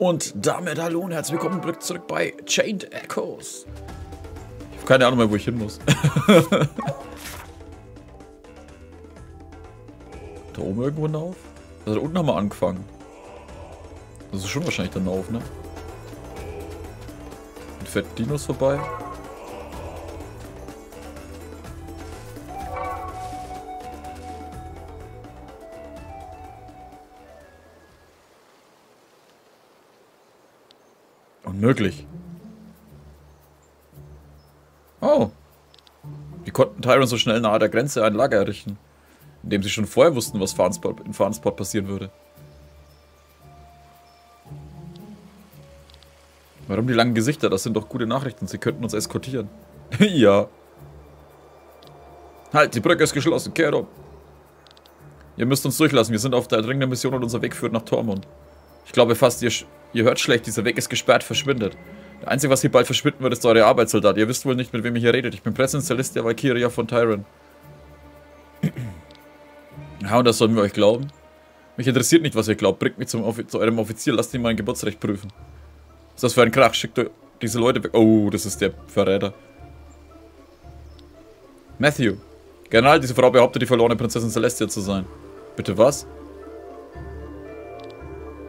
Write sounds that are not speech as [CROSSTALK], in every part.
Und damit hallo und herzlich willkommen zurück bei Chained Echoes. Ich habe keine Ahnung mehr, wo ich hin muss. [LAUGHS] da oben irgendwo hinauf? Also da unten haben wir angefangen. Das ist schon wahrscheinlich dann auf, ne? Mit fetten Dinos vorbei. Unmöglich. Oh. Wie konnten Tyron so schnell nahe der Grenze ein Lager errichten? Indem sie schon vorher wussten, was in Farnsport passieren würde. Warum die langen Gesichter? Das sind doch gute Nachrichten. Sie könnten uns eskortieren. [LAUGHS] ja. Halt, die Brücke ist geschlossen. Kehrt um. Ihr müsst uns durchlassen. Wir sind auf der dringenden Mission und unser Weg führt nach Tormund. Ich glaube fast, ihr, ihr hört schlecht. Dieser Weg ist gesperrt. Verschwindet. Der Einzige, was hier bald verschwinden wird, ist eure Arbeitssoldat. Ihr wisst wohl nicht, mit wem ihr hier redet. Ich bin Präsident Celestia Valkyria von Tyron. [CLEARS THROAT] ja, und das sollen wir euch glauben? Mich interessiert nicht, was ihr glaubt. Bringt mich zum zu eurem Offizier. Lasst ihn mein Geburtsrecht prüfen. Was ist das für ein Krach? Schickt diese Leute weg. Oh, das ist der Verräter. Matthew. General, diese Frau behauptet, die verlorene Prinzessin Celestia zu sein. Bitte was?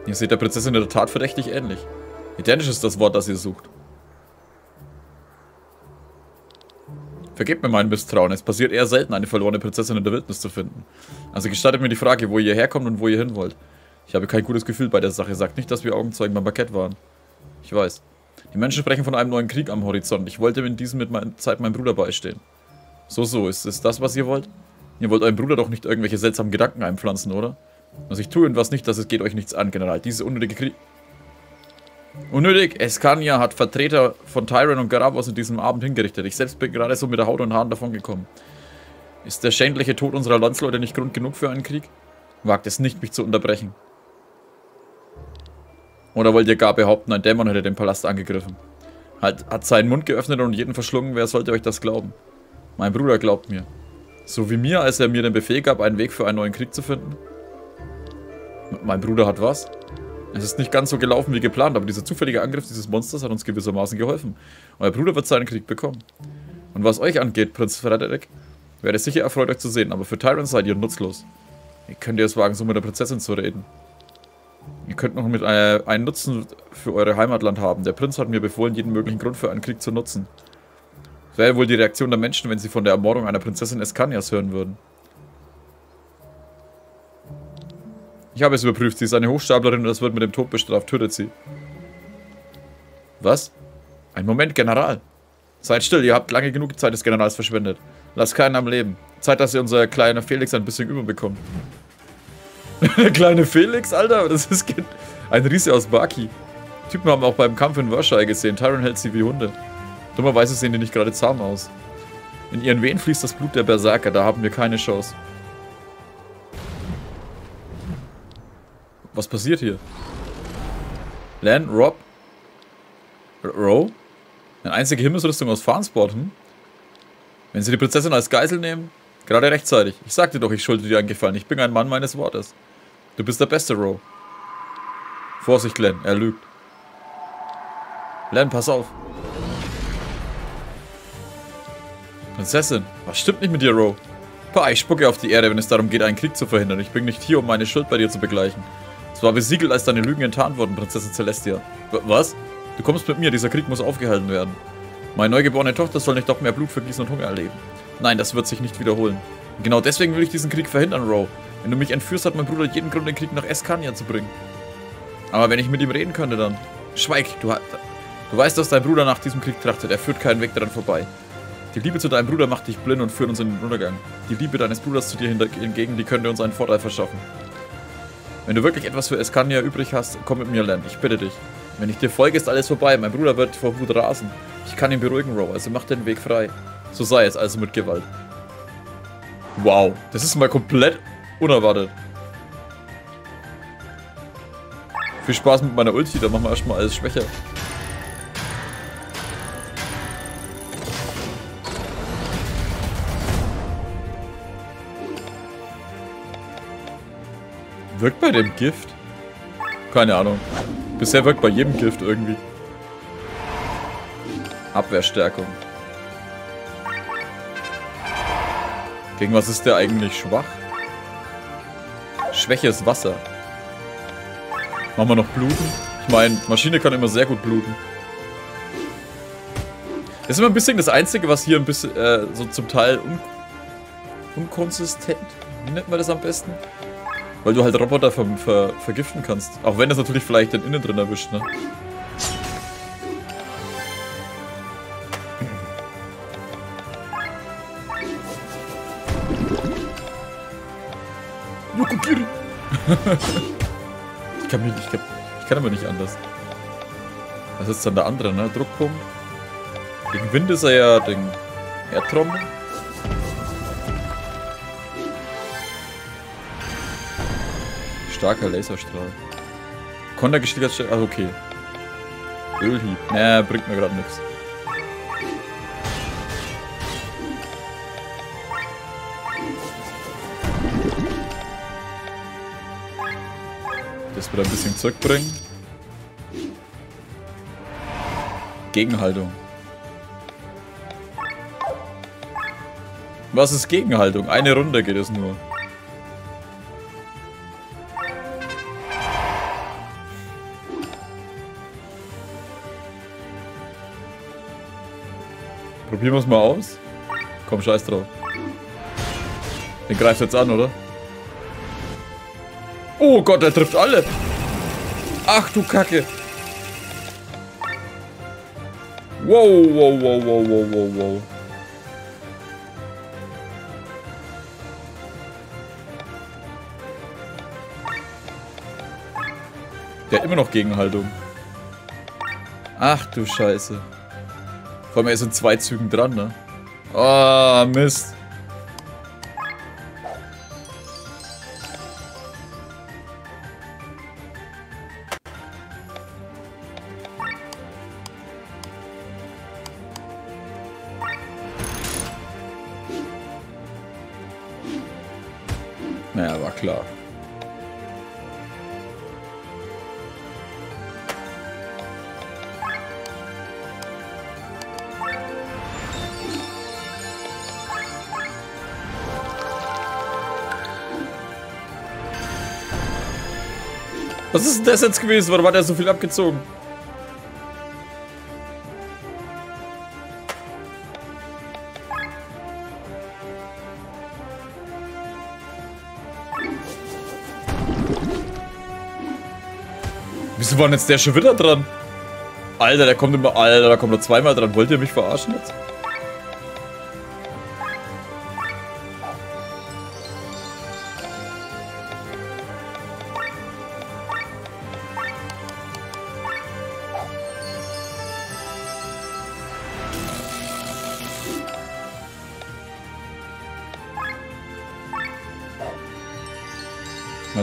Ihr seht der Prinzessin in der Tat verdächtig ähnlich. Identisch ist das Wort, das ihr sucht. Vergebt mir mein Misstrauen. Es passiert eher selten, eine verlorene Prinzessin in der Wildnis zu finden. Also gestattet mir die Frage, wo ihr herkommt und wo ihr hin wollt. Ich habe kein gutes Gefühl bei der Sache. Sagt nicht, dass wir Augenzeugen beim Parkett waren. Ich weiß. Die Menschen sprechen von einem neuen Krieg am Horizont. Ich wollte in diesem mit meiner Zeit meinem Bruder beistehen. So, so. Ist es das, was ihr wollt? Ihr wollt eurem Bruder doch nicht irgendwelche seltsamen Gedanken einpflanzen, oder? Was ich tue und was nicht, das geht euch nichts an, General. Diese unnötige Krieg... Unnötig, Escania hat Vertreter von Tyron und Garavos in diesem Abend hingerichtet. Ich selbst bin gerade so mit der Haut und Haaren davongekommen. Ist der schändliche Tod unserer Landsleute nicht Grund genug für einen Krieg? Wagt es nicht, mich zu unterbrechen. Oder wollt ihr gar behaupten, ein Dämon hätte den Palast angegriffen? Hat, hat seinen Mund geöffnet und jeden verschlungen, wer sollte euch das glauben? Mein Bruder glaubt mir. So wie mir, als er mir den Befehl gab, einen Weg für einen neuen Krieg zu finden? Mein Bruder hat was? Es ist nicht ganz so gelaufen wie geplant, aber dieser zufällige Angriff dieses Monsters hat uns gewissermaßen geholfen. Euer Bruder wird seinen Krieg bekommen. Und was euch angeht, Prinz Frederick, werde sicher erfreut, euch zu sehen, aber für Tyron seid ihr nutzlos. Wie könnt ihr es wagen, so mit der Prinzessin zu reden? Ihr könnt noch mit äh, einen Nutzen für eure Heimatland haben. Der Prinz hat mir befohlen, jeden möglichen Grund für einen Krieg zu nutzen. Das wäre wohl die Reaktion der Menschen, wenn sie von der Ermordung einer Prinzessin Escanias hören würden. Ich habe es überprüft. Sie ist eine Hochstaplerin und das wird mit dem Tod bestraft. Tötet sie. Was? Ein Moment, General. Seid still, ihr habt lange genug Zeit des Generals verschwendet. Lasst keinen am Leben. Zeit, dass ihr unser kleiner Felix ein bisschen überbekommt. [LAUGHS] Der kleine Felix, Alter? Das ist ein Riese aus Baki. Typen haben auch beim Kampf in Warschei gesehen. Tyron hält sie wie Hunde. Dummerweise sehen die nicht gerade zahm aus. In ihren Venen fließt das Blut der Berserker. Da haben wir keine Chance. Was passiert hier? Len, Rob, Row? Eine einzige Himmelsrüstung aus Farnsport, hm? Wenn sie die Prinzessin als Geisel nehmen? Gerade rechtzeitig. Ich sagte doch, ich schulde dir einen Gefallen. Ich bin ein Mann meines Wortes. Du bist der beste, Row. Vorsicht, Len, er lügt. Len, pass auf. Prinzessin, was stimmt nicht mit dir, Row? Pah, ich spucke auf die Erde, wenn es darum geht, einen Krieg zu verhindern. Ich bin nicht hier, um meine Schuld bei dir zu begleichen. Es war besiegelt, als deine Lügen enttarnt wurden, Prinzessin Celestia. W was? Du kommst mit mir, dieser Krieg muss aufgehalten werden. Meine neugeborene Tochter soll nicht doch mehr Blut vergießen und Hunger erleben. Nein, das wird sich nicht wiederholen. Genau deswegen will ich diesen Krieg verhindern, Row. Wenn du mich entführst, hat mein Bruder jeden Grund, den Krieg nach Escania zu bringen. Aber wenn ich mit ihm reden könnte, dann... Schweig, du, du weißt, dass dein Bruder nach diesem Krieg trachtet. Er führt keinen Weg daran vorbei. Die Liebe zu deinem Bruder macht dich blind und führt uns in den Untergang. Die Liebe deines Bruders zu dir hingegen, die könnte uns einen Vorteil verschaffen. Wenn du wirklich etwas für Escania übrig hast, komm mit mir, Len. Ich bitte dich. Wenn ich dir folge, ist alles vorbei. Mein Bruder wird vor Wut rasen. Ich kann ihn beruhigen, Row, also mach den Weg frei. So sei es, also mit Gewalt. Wow, das ist mal komplett unerwartet. Viel Spaß mit meiner Ulti, dann machen wir erstmal alles schwächer. Wirkt bei dem Gift? Keine Ahnung. Bisher wirkt bei jedem Gift irgendwie. Abwehrstärkung. Gegen was ist der eigentlich schwach? Schwäche ist Wasser. Machen wir noch Bluten? Ich meine, Maschine kann immer sehr gut bluten. Das ist immer ein bisschen das Einzige, was hier ein bisschen, äh, so zum Teil un unkonsistent. Wie nennt man das am besten? Weil du halt Roboter ver ver vergiften kannst. Auch wenn das natürlich vielleicht den innen drin erwischt, ne? [LAUGHS] Ich kann mich nicht, ich kann, ich kann aber nicht anders. Was ist dann der andere, ne? Druckpunkt. Gegen Wind ist er ja den Erdtrommel. Starker Laserstrahl. Kontergeschwindigkeit. Ah, okay. Ölhieb. Naja, bringt mir gerade nichts. Das wird ein bisschen zurückbringen. Gegenhaltung. Was ist Gegenhaltung? Eine Runde geht es nur. Probieren wir es mal aus. Komm, scheiß drauf. Den greift jetzt an, oder? Oh Gott, er trifft alle. Ach du Kacke. Wow, wow, wow, wow, wow, wow, wow. Der hat immer noch Gegenhaltung. Ach du Scheiße. Vor allem, er ist in zwei Zügen dran, ne? Oh, Mist. Was ist denn das jetzt gewesen? Warum hat er so viel abgezogen? Wieso war denn jetzt der schon wieder dran? Alter, der kommt immer... Alter, da kommt er zweimal dran. Wollt ihr mich verarschen jetzt?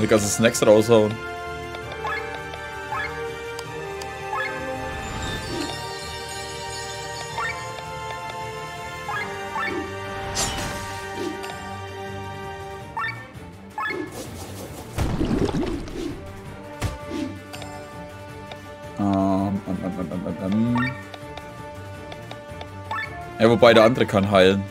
Ganzen Snacks raushauen. Ähm, ähm, ähm, ähm, ja, wobei der andere kann heilen.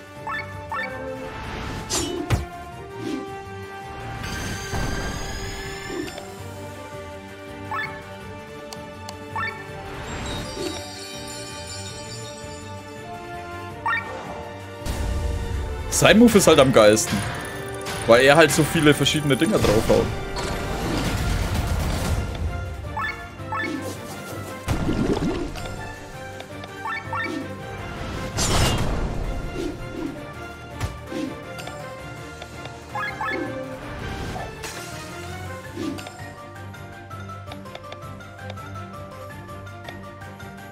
Sein Move ist halt am geilsten. Weil er halt so viele verschiedene Dinger draufhaut.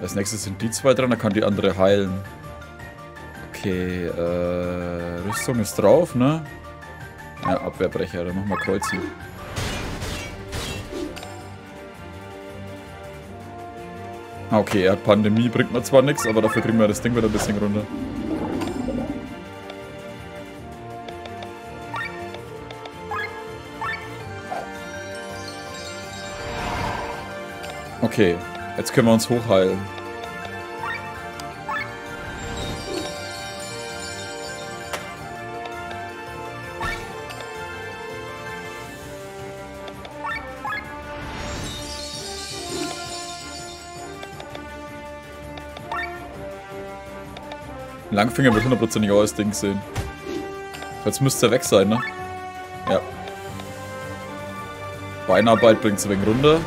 Als nächstes sind die zwei dran, dann kann die andere heilen. Okay, äh, Rüstung ist drauf, ne? Ja, Abwehrbrecher, dann machen wir Kreuzi. Ah, okay, hat Pandemie, bringt mir zwar nichts, aber dafür kriegen wir das Ding wieder ein bisschen runter. Okay, jetzt können wir uns hochheilen. Langfinger wird hundertprozentig auch das Ding sehen. Jetzt müsste er weg sein, ne? Ja. Beinarbeit bringt es ein wenig runter.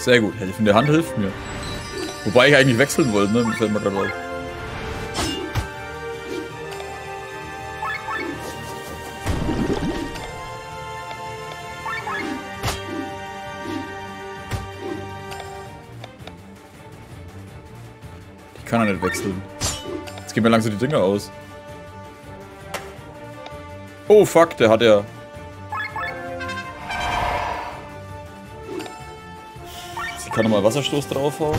Sehr gut. Helfende Hand hilft mir. Wobei ich eigentlich wechseln wollte, ne? Fällt mir gerade auf. Die kann er nicht wechseln. Jetzt gehen mir langsam die Dinger aus. Oh fuck, der hat ja kann nochmal Wasserstoß draufhauen.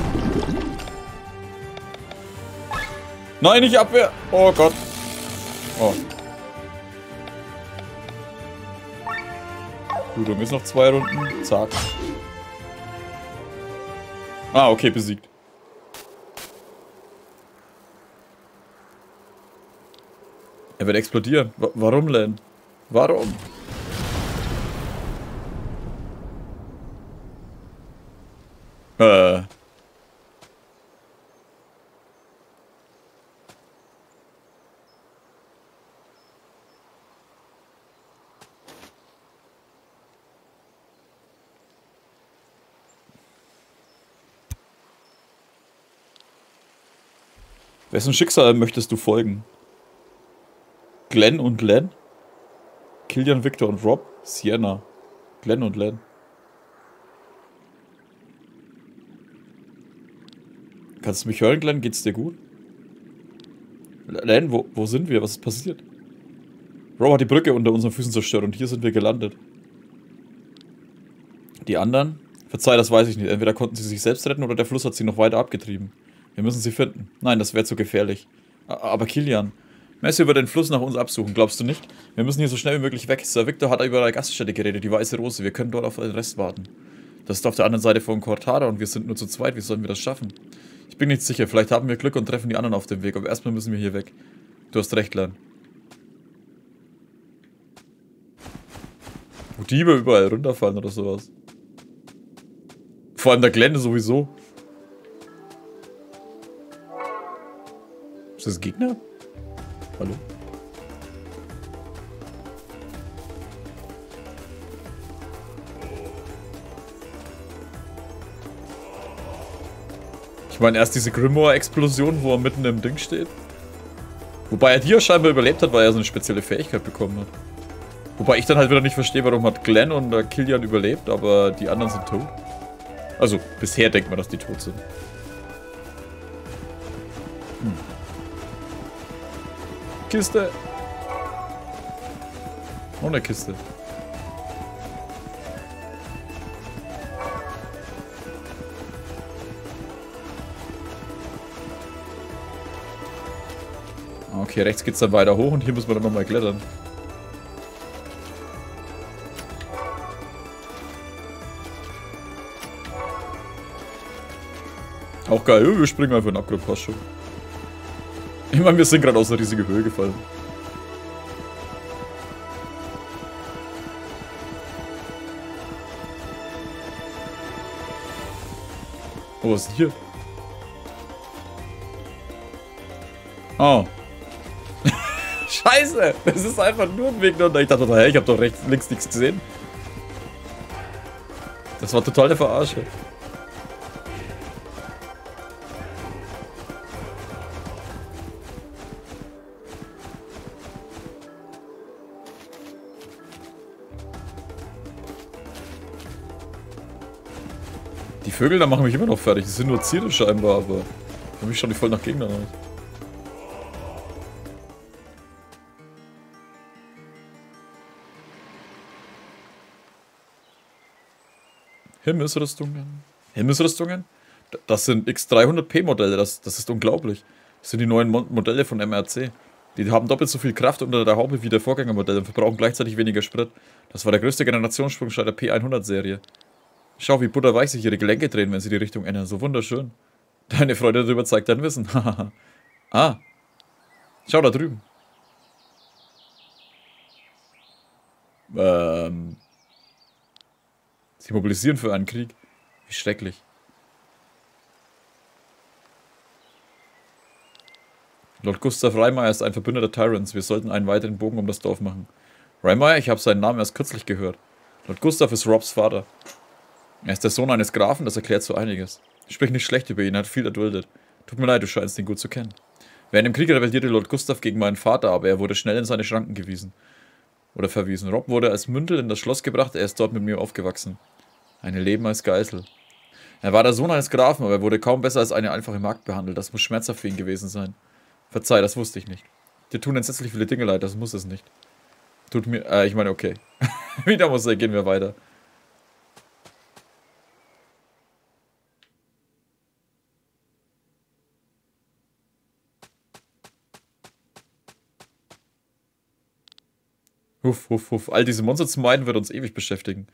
Nein, nicht Abwehr! Oh Gott. Oh. Blutung ist noch zwei Runden. Zack. Ah, okay, besiegt. Er wird explodieren. W warum, Len? Warum? Äh. Wessen Schicksal möchtest du folgen? Glenn und Len? Kilian, Victor und Rob? Sienna. Glenn und Len. Kannst du mich hören, Glenn? Geht's dir gut? Len, wo, wo sind wir? Was ist passiert? Rob hat die Brücke unter unseren Füßen zerstört und hier sind wir gelandet. Die anderen? Verzeih, das weiß ich nicht. Entweder konnten sie sich selbst retten oder der Fluss hat sie noch weiter abgetrieben. Wir müssen sie finden. Nein, das wäre zu gefährlich. Aber Kilian, Messi über den Fluss nach uns absuchen, glaubst du nicht? Wir müssen hier so schnell wie möglich weg. Sir Victor hat über eine Gaststätte geredet, die Weiße Rose. Wir können dort auf den Rest warten. Das ist auf der anderen Seite von Cortada und wir sind nur zu zweit. Wie sollen wir das schaffen? Ich bin nicht sicher. Vielleicht haben wir Glück und treffen die anderen auf dem Weg. Aber erstmal müssen wir hier weg. Du hast recht, Lan. Wo Diebe überall runterfallen oder sowas. Vor allem der Glende sowieso. Ist das Gegner? Hallo? Meine, erst diese Grimoire-Explosion, wo er mitten im Ding steht. Wobei er die ja scheinbar überlebt hat, weil er so eine spezielle Fähigkeit bekommen hat. Wobei ich dann halt wieder nicht verstehe, warum hat Glenn und äh, Killian überlebt, aber die anderen sind tot. Also, bisher denkt man, dass die tot sind. Hm. Kiste. Ohne Kiste. Okay, rechts geht's dann weiter hoch und hier müssen wir dann nochmal klettern. Auch geil, wir springen einfach in den Abgrund, passt schon. Ich meine, wir sind gerade aus einer riesigen Höhe gefallen. Oh, was ist hier? Oh. Scheiße! Das ist einfach nur ein Weg runter. Ich dachte, hey, ich habe doch rechts, links nichts gesehen. Das war total eine Verarsche. Die Vögel, da machen mich immer noch fertig. Die sind nur Ziele scheinbar, aber für mich schon nicht voll nach Gegnern aus. Himmelsrüstungen. Himmelsrüstungen? Das sind X300P-Modelle, das, das ist unglaublich. Das sind die neuen Mo Modelle von MRC. Die haben doppelt so viel Kraft unter der Haube wie der Vorgängermodell und verbrauchen gleichzeitig weniger Sprit. Das war der größte Generationssprung statt der P100-Serie. Schau, wie butterweich sich ihre Gelenke drehen, wenn sie die Richtung ändern. So wunderschön. Deine Freude darüber zeigt dein Wissen. [LAUGHS] ah. Schau da drüben. Ähm. Sie mobilisieren für einen Krieg. Wie schrecklich. Lord Gustav Reimeyer ist ein Verbündeter Tyrants. Wir sollten einen weiteren Bogen um das Dorf machen. Reimeyer, ich habe seinen Namen erst kürzlich gehört. Lord Gustav ist Robs Vater. Er ist der Sohn eines Grafen, das erklärt so einiges. Sprich nicht schlecht über ihn, er hat viel erduldet. Tut mir leid, du scheinst ihn gut zu kennen. Während dem Krieg rebellierte Lord Gustav gegen meinen Vater, aber er wurde schnell in seine Schranken gewiesen. Oder verwiesen. Rob wurde als Mündel in das Schloss gebracht, er ist dort mit mir aufgewachsen. Ein Leben als Geisel. Er war der Sohn eines Grafen, aber er wurde kaum besser als eine einfache Magd behandelt. Das muss schmerzhaft für ihn gewesen sein. Verzeih, das wusste ich nicht. Dir tun entsetzlich viele Dinge leid, das muss es nicht. Tut mir, äh, ich meine, okay. [LAUGHS] Wieder muss er, gehen wir weiter. Huff, huff, huff. All diese Monster zu meiden wird uns ewig beschäftigen.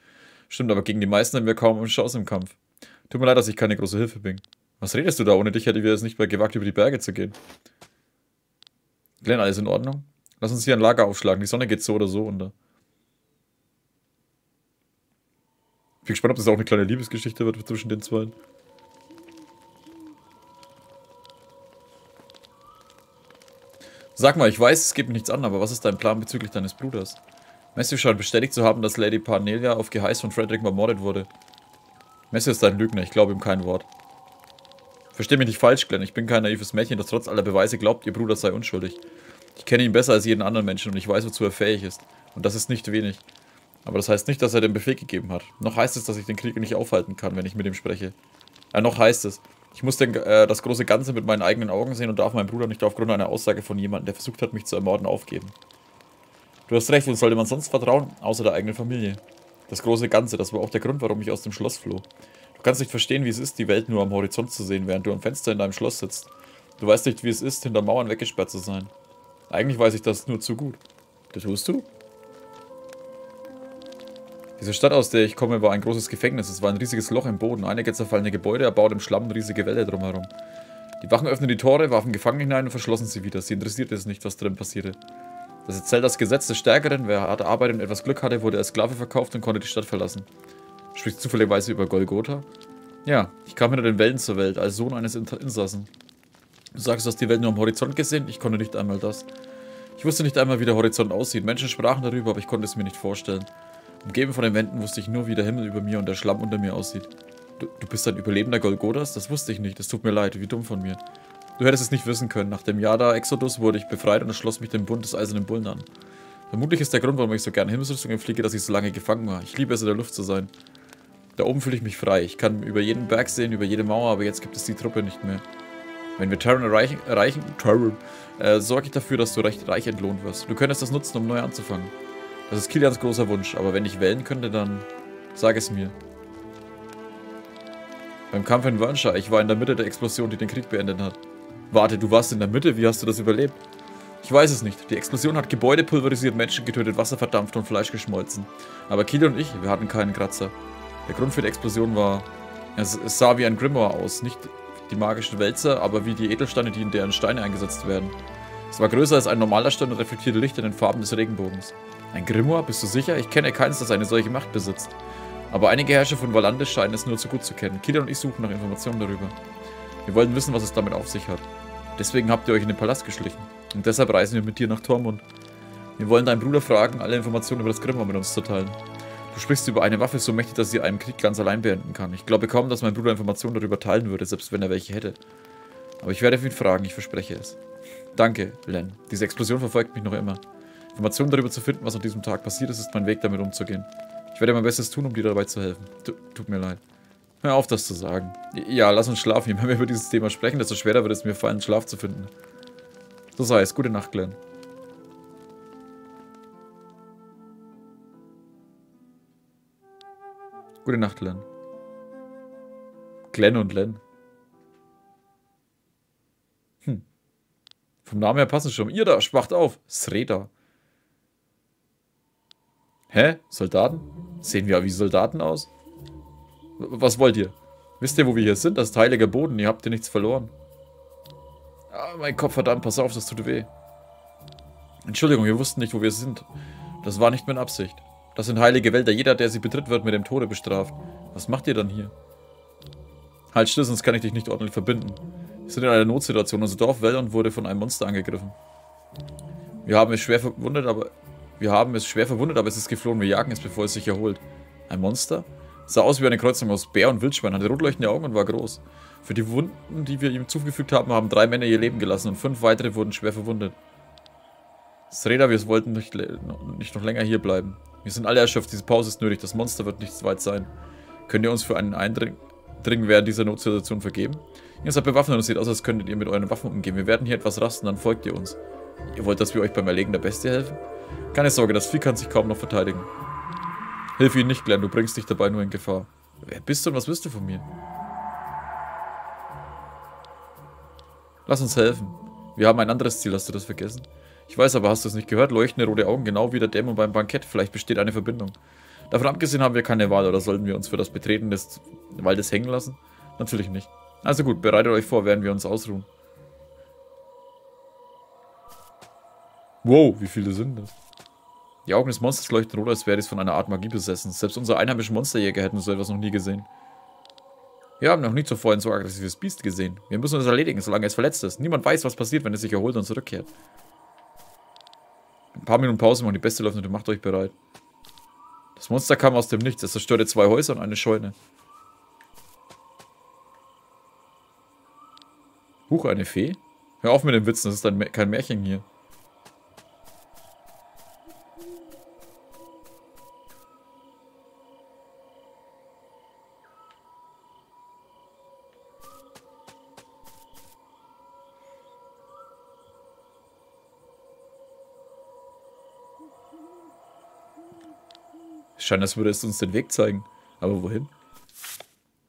Stimmt, aber gegen die meisten haben wir kaum eine Chance im Kampf. Tut mir leid, dass ich keine große Hilfe bin. Was redest du da? Ohne dich hätte wir es nicht mehr gewagt, über die Berge zu gehen. Glenn, alles in Ordnung? Lass uns hier ein Lager aufschlagen. Die Sonne geht so oder so unter. Ich bin gespannt, ob das auch eine kleine Liebesgeschichte wird zwischen den zwei. Sag mal, ich weiß, es geht mir nichts an, aber was ist dein Plan bezüglich deines Bruders? Matthew scheint bestätigt zu haben, dass Lady Parnelia auf Geheiß von Frederick ermordet wurde. Matthew ist ein Lügner, ich glaube ihm kein Wort. Versteh mich nicht falsch, Glenn, ich bin kein naives Mädchen, das trotz aller Beweise glaubt, ihr Bruder sei unschuldig. Ich kenne ihn besser als jeden anderen Menschen und ich weiß, wozu er fähig ist. Und das ist nicht wenig. Aber das heißt nicht, dass er den Befehl gegeben hat. Noch heißt es, dass ich den Krieg nicht aufhalten kann, wenn ich mit ihm spreche. Ja, noch heißt es, ich muss den, äh, das große Ganze mit meinen eigenen Augen sehen und darf meinen Bruder nicht aufgrund einer Aussage von jemandem, der versucht hat, mich zu ermorden, aufgeben. Du hast recht, wem sollte man sonst vertrauen, außer der eigenen Familie. Das große Ganze, das war auch der Grund, warum ich aus dem Schloss floh. Du kannst nicht verstehen, wie es ist, die Welt nur am Horizont zu sehen, während du am Fenster in deinem Schloss sitzt. Du weißt nicht, wie es ist, hinter Mauern weggesperrt zu sein. Eigentlich weiß ich das nur zu gut. Das tust du? Diese Stadt, aus der ich komme, war ein großes Gefängnis. Es war ein riesiges Loch im Boden, einige zerfallene Gebäude, erbaut im Schlamm riesige Wälder drumherum. Die Wachen öffneten die Tore, warfen Gefangene hinein und verschlossen sie wieder. Sie interessierte es nicht, was drin passierte. Das erzählt das Gesetz des Stärkeren. Wer harte Arbeit und etwas Glück hatte, wurde als Sklave verkauft und konnte die Stadt verlassen. Sprichst du zufälligerweise über Golgotha? Ja, ich kam hinter den Wellen zur Welt, als Sohn eines Insassen. Du sagst, du hast die Welt nur am Horizont gesehen? Ich konnte nicht einmal das. Ich wusste nicht einmal, wie der Horizont aussieht. Menschen sprachen darüber, aber ich konnte es mir nicht vorstellen. Umgeben von den Wänden wusste ich nur, wie der Himmel über mir und der Schlamm unter mir aussieht. Du, du bist ein Überlebender Golgothas? Das wusste ich nicht. Es tut mir leid. Wie dumm von mir. Du hättest es nicht wissen können. Nach dem Jahr da Exodus wurde ich befreit und schloss mich dem Bund des Eisernen Bullen an. Vermutlich ist der Grund, warum ich so gerne Himmelsrüstungen fliege, dass ich so lange gefangen war. Ich liebe es, in der Luft zu sein. Da oben fühle ich mich frei. Ich kann über jeden Berg sehen, über jede Mauer, aber jetzt gibt es die Truppe nicht mehr. Wenn wir Terran erreichen, erreichen äh, sorge ich dafür, dass du recht reich entlohnt wirst. Du könntest das nutzen, um neu anzufangen. Das ist Kilians großer Wunsch, aber wenn ich wählen könnte, dann sag es mir. Beim Kampf in Wernshire, ich war in der Mitte der Explosion, die den Krieg beendet hat. Warte, du warst in der Mitte? Wie hast du das überlebt? Ich weiß es nicht. Die Explosion hat Gebäude pulverisiert, Menschen getötet, Wasser verdampft und Fleisch geschmolzen. Aber Kilian und ich, wir hatten keinen Kratzer. Der Grund für die Explosion war, es, es sah wie ein Grimoire aus. Nicht die magischen Wälzer, aber wie die Edelsteine, die in deren Steine eingesetzt werden. Es war größer als ein normaler Stein und reflektierte Licht in den Farben des Regenbogens. Ein Grimoire? Bist du sicher? Ich kenne keins, das eine solche Macht besitzt. Aber einige Herrscher von Valandes scheinen es nur zu gut zu kennen. Kilian und ich suchen nach Informationen darüber. Wir wollen wissen, was es damit auf sich hat. Deswegen habt ihr euch in den Palast geschlichen. Und deshalb reisen wir mit dir nach Tormund. Wir wollen deinen Bruder fragen, alle Informationen über das Grimoire mit uns zu teilen. Du sprichst über eine Waffe so mächtig, dass sie einen Krieg ganz allein beenden kann. Ich glaube kaum, dass mein Bruder Informationen darüber teilen würde, selbst wenn er welche hätte. Aber ich werde ihn fragen, ich verspreche es. Danke, Len. Diese Explosion verfolgt mich noch immer. Informationen darüber zu finden, was an diesem Tag passiert ist, ist mein Weg, damit umzugehen. Ich werde mein Bestes tun, um dir dabei zu helfen. T tut mir leid. Hör auf, das zu sagen. Ja, lass uns schlafen. Je mehr wir über dieses Thema sprechen, desto schwerer wird es mir fallen, Schlaf zu finden. So sei es. Gute Nacht, Glenn. Gute Nacht, Len. Glenn und Len. Hm. Vom Namen her passen schon. Ihr da, spacht auf. Sreda. Hä? Soldaten? Sehen wir wie Soldaten aus? Was wollt ihr? Wisst ihr, wo wir hier sind? Das ist heiliger Boden. Ihr habt hier nichts verloren. Ah, mein Kopf, verdammt. Pass auf, das tut weh. Entschuldigung, wir wussten nicht, wo wir sind. Das war nicht meine Absicht. Das sind heilige Wälder. Jeder, der sie betritt, wird mit dem Tode bestraft. Was macht ihr dann hier? Halt still, sonst kann ich dich nicht ordentlich verbinden. Wir sind in einer Notsituation. Unser Dorf Wäldern wurde von einem Monster angegriffen. Wir haben es schwer verwundet, aber... Wir haben es schwer verwundet, aber es ist geflohen. Wir jagen es, bevor es sich erholt. Ein Monster? Sah aus wie eine Kreuzung aus Bär und Wildschwein, hatte rotleuchtende Augen und war groß. Für die Wunden, die wir ihm zugefügt haben, haben drei Männer ihr Leben gelassen und fünf weitere wurden schwer verwundet. Sreda, wir wollten nicht, nicht noch länger hier bleiben. Wir sind alle erschöpft, diese Pause ist nötig, das Monster wird nicht weit sein. Könnt ihr uns für einen Eindringen während dieser Notsituation vergeben? Ihr seid bewaffnet und es sieht aus, als könntet ihr mit euren Waffen umgehen. Wir werden hier etwas rasten, dann folgt ihr uns. Ihr wollt, dass wir euch beim Erlegen der Bestie helfen? Keine Sorge, das Vieh kann sich kaum noch verteidigen. Hilf ihnen nicht, Glenn, du bringst dich dabei nur in Gefahr. Wer bist du und was willst du von mir? Lass uns helfen. Wir haben ein anderes Ziel, hast du das vergessen? Ich weiß aber, hast du es nicht gehört? Leuchtende rote Augen, genau wie der Dämon beim Bankett. Vielleicht besteht eine Verbindung. Davon abgesehen haben wir keine Wahl, oder sollten wir uns für das Betreten des Waldes hängen lassen? Natürlich nicht. Also gut, bereitet euch vor, werden wir uns ausruhen. Wow, wie viele sind das? Die Augen des Monsters leuchten rot, als wäre es von einer Art Magie besessen. Selbst unsere einheimischen Monsterjäger hätten so etwas noch nie gesehen. Wir haben noch nie zuvor ein so aggressives Biest gesehen. Wir müssen es erledigen, solange es verletzt ist. Niemand weiß, was passiert, wenn es sich erholt und zurückkehrt. Ein paar Minuten Pause machen, die Beste läuft und macht euch bereit. Das Monster kam aus dem Nichts. Es zerstörte zwei Häuser und eine Scheune. Huch, eine Fee? Hör auf mit den Witzen, das ist ein, kein Märchen hier. Scheint, als würde es uns den Weg zeigen. Aber wohin?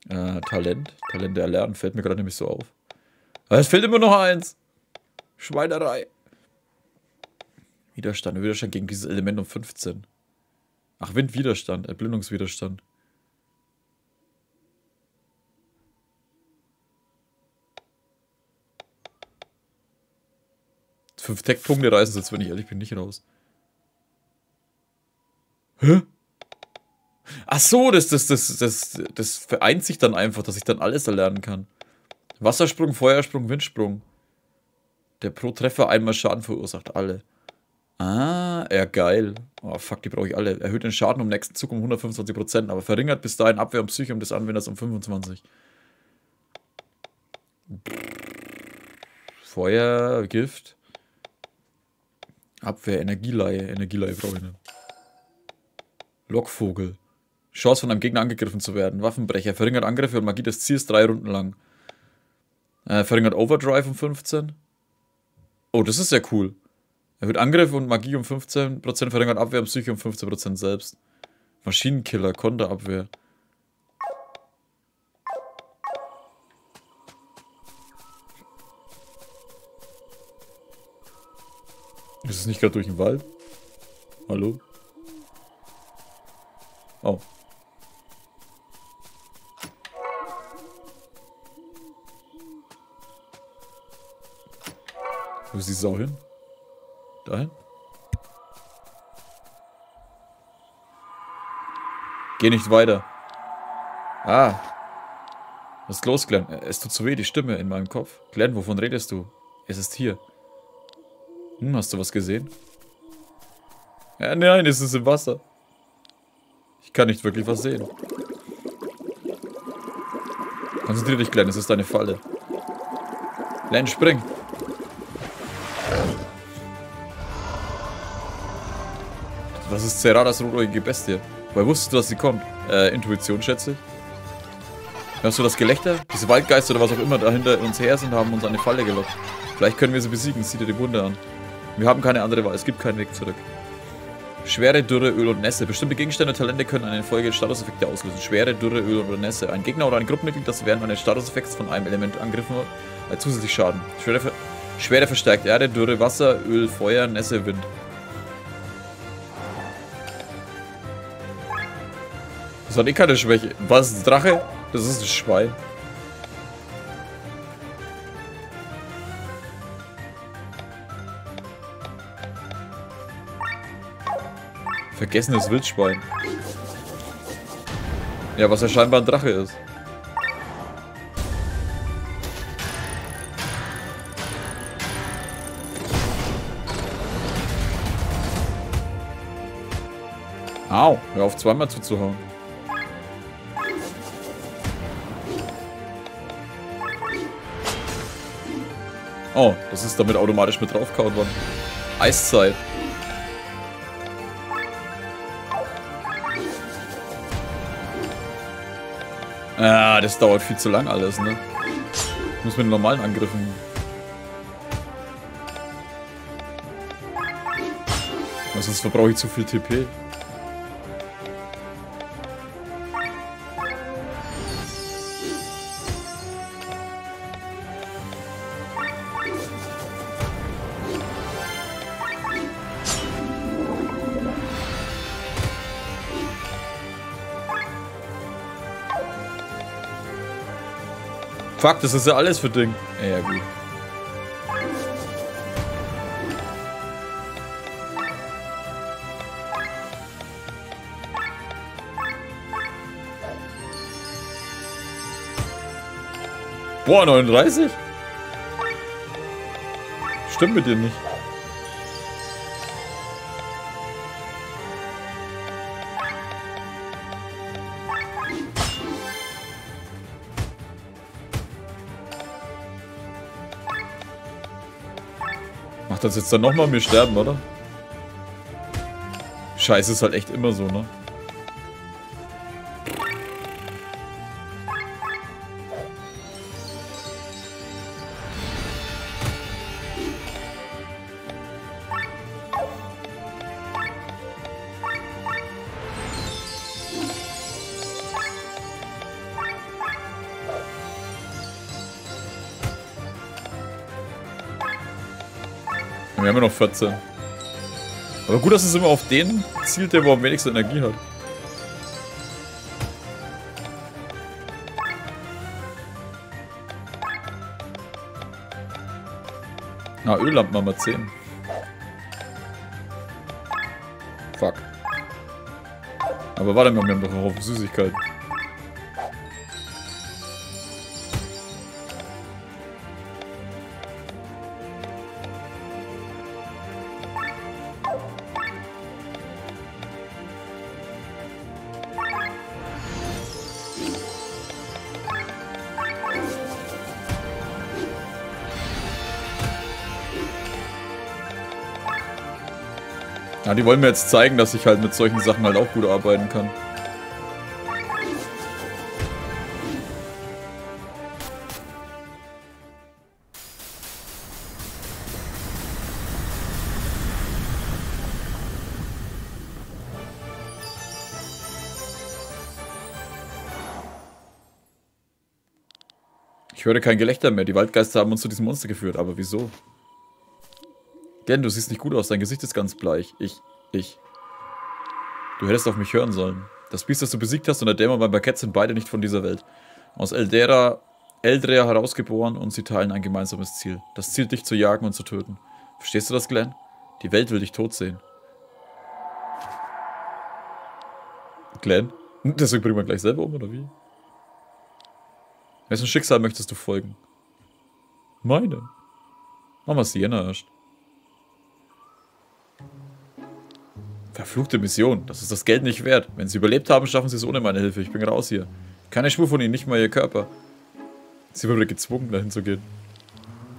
Äh, Talent. Talente erlernen. Fällt mir gerade nämlich so auf. Aber es fehlt immer noch eins. Schweinerei. Widerstand. Widerstand gegen dieses Element um 15. Ach, Windwiderstand. Erblindungswiderstand. Fünf Tech-Punkte reißen jetzt, wenn ich ehrlich bin, nicht raus. Hä? Ach so, das, das, das, das, das vereint sich dann einfach, dass ich dann alles erlernen kann. Wassersprung, Feuersprung, Windsprung. Der pro Treffer einmal Schaden verursacht, alle. Ah, ja geil. Oh fuck, die brauche ich alle. Erhöht den Schaden um nächsten Zug um 125%, aber verringert bis dahin Abwehr und Psychium des Anwenders um 25%. Feuer, Gift. Abwehr, Energieleihe. Energieleihe brauche ich nicht. Lockvogel. Chance von einem Gegner angegriffen zu werden. Waffenbrecher. Verringert Angriffe und Magie des Ziels drei Runden lang. Äh, verringert Overdrive um 15. Oh, das ist sehr cool. Erhöht Angriff und Magie um 15%, verringert Abwehr und Psyche um 15% selbst. Maschinenkiller, Konterabwehr. Ist es nicht gerade durch den Wald? Hallo? Oh. Wo ist die Sau hin? Dahin? Geh nicht weiter. Ah. Was ist los, Glenn? Es tut zu weh, die Stimme in meinem Kopf. Glenn, wovon redest du? Es ist hier. Hm, hast du was gesehen? Ja, nein, es ist im Wasser. Ich kann nicht wirklich was sehen. Konzentrier dich, Glenn, es ist eine Falle. Glenn, spring! Was ist Ceradas rotäugige Bestie? Woher wusstest du, dass sie kommt? Äh, Intuition, schätze ich. Hörst du das Gelächter? Diese Waldgeister oder was auch immer dahinter uns her sind, haben uns eine Falle gelockt. Vielleicht können wir sie besiegen, sieh dir die Wunde an. Wir haben keine andere Wahl, es gibt keinen Weg zurück. Schwere, Dürre, Öl und Nässe. Bestimmte Gegenstände und Talente können eine Folge Statuseffekte auslösen. Schwere, Dürre, Öl oder Nässe. Ein Gegner oder ein Gruppenmitglied, das während eines Statuseffekts von einem Element angegriffen wird, zusätzlich Schaden. Schwere, Schwere verstärkt Erde, Dürre, Wasser, Öl, Feuer, Nässe, Wind. Das hat eh keine Schwäche. Was ist ein Drache? Das ist ein Schwein. Vergessenes Wildschwein. Ja, was ja scheinbar ein Drache ist. Au, hör auf zweimal zuzuhauen. Oh, das ist damit automatisch mit draufgehauen worden. Eiszeit. Ah, das dauert viel zu lang alles, ne? Ich muss mit den normalen Angriffen. Sonst verbrauche ich zu viel TP. Fuck, das ist ja alles für Ding. Ja, gut. Boah, 39? Stimmt mit dir nicht. Macht das jetzt dann nochmal mir sterben, oder? Scheiße, ist halt echt immer so, ne? Wir haben ja noch 14. Aber gut, dass es immer auf den zielt, der am wenigsten Energie hat. Na, Öllampen haben wir 10. Fuck. Aber warte mal, wir haben doch noch auf Süßigkeiten. Die wollen mir jetzt zeigen, dass ich halt mit solchen Sachen halt auch gut arbeiten kann. Ich höre kein Gelächter mehr. Die Waldgeister haben uns zu diesem Monster geführt. Aber wieso? Gen, du siehst nicht gut aus, dein Gesicht ist ganz bleich. Ich, ich. Du hättest auf mich hören sollen. Das Biest, das du besiegt hast und der Dämon beim Parkett sind beide nicht von dieser Welt. Aus Eldera, Eldrea herausgeboren und sie teilen ein gemeinsames Ziel. Das Ziel, dich zu jagen und zu töten. Verstehst du das, Glenn? Die Welt will dich tot sehen. Glenn? Deswegen bringen wir gleich selber um, oder wie? Wessen Schicksal möchtest du folgen? Meine. Mama Sienna erst. Verfluchte Mission. Das ist das Geld nicht wert. Wenn sie überlebt haben, schaffen sie es ohne meine Hilfe. Ich bin raus hier. Keine Spur von ihnen, nicht mal ihr Körper. Sie wurde gezwungen, dahin zu gehen.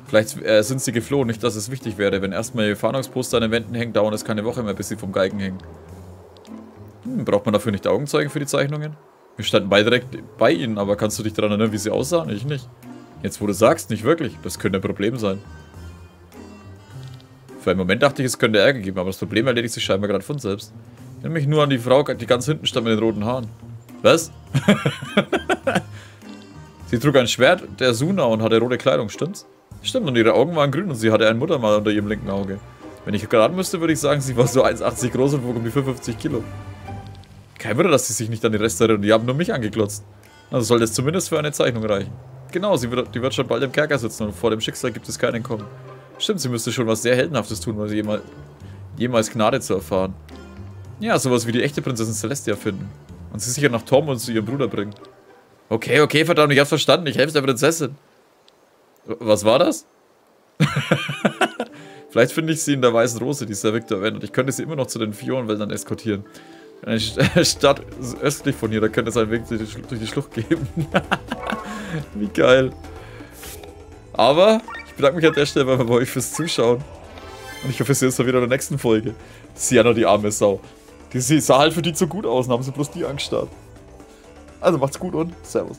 Vielleicht äh, sind sie geflohen, nicht dass es wichtig wäre. Wenn erstmal ihr Fahndungsposter an den Wänden hängt, dauert es keine Woche mehr, bis sie vom Galgen hängen. Hm, braucht man dafür nicht Augenzeugen für die Zeichnungen? Wir standen beide direkt bei ihnen, aber kannst du dich daran erinnern, wie sie aussahen? Ich nicht. Jetzt, wo du sagst, nicht wirklich. Das könnte ein Problem sein. Für einen Moment dachte ich, es könnte Ärger geben, aber das Problem erledigt sich scheinbar gerade von selbst. Ich mich nur an die Frau, die ganz hinten stand mit den roten Haaren. Was? [LAUGHS] sie trug ein Schwert der Suna und hatte rote Kleidung, stimmt's? Stimmt, und ihre Augen waren grün und sie hatte ein Muttermal unter ihrem linken Auge. Wenn ich geraten müsste, würde ich sagen, sie war so 1,80 groß und wog um die 55 Kilo. Kein Wunder, dass sie sich nicht an die Reste erinnern. Die haben nur mich angeklotzt. Also sollte es zumindest für eine Zeichnung reichen. Genau, sie wird, die wird schon bald im Kerker sitzen und vor dem Schicksal gibt es kein Entkommen. Stimmt, sie müsste schon was sehr Heldenhaftes tun, sie jemals, jemals Gnade zu erfahren. Ja, sowas wie die echte Prinzessin Celestia finden. Und sie sicher nach Tom und zu ihrem Bruder bringen. Okay, okay, verdammt, ich hab's verstanden. Ich helfe der Prinzessin. Was war das? [LAUGHS] Vielleicht finde ich sie in der Weißen Rose, die Sir Victor erwähnt. Und ich könnte sie immer noch zu den Fiorenwäldern eskortieren. Eine [LAUGHS] Stadt östlich von hier, da könnte es einen Weg durch die Schlucht geben. [LAUGHS] Wie geil. Aber bedanke mich an der Stelle bei euch fürs Zuschauen. Und ich hoffe, wir sehen uns dann wieder in der nächsten Folge. Sienna, die arme Sau. Die sah halt für die zu gut aus und haben sie bloß die angestarrt. Also macht's gut und Servus.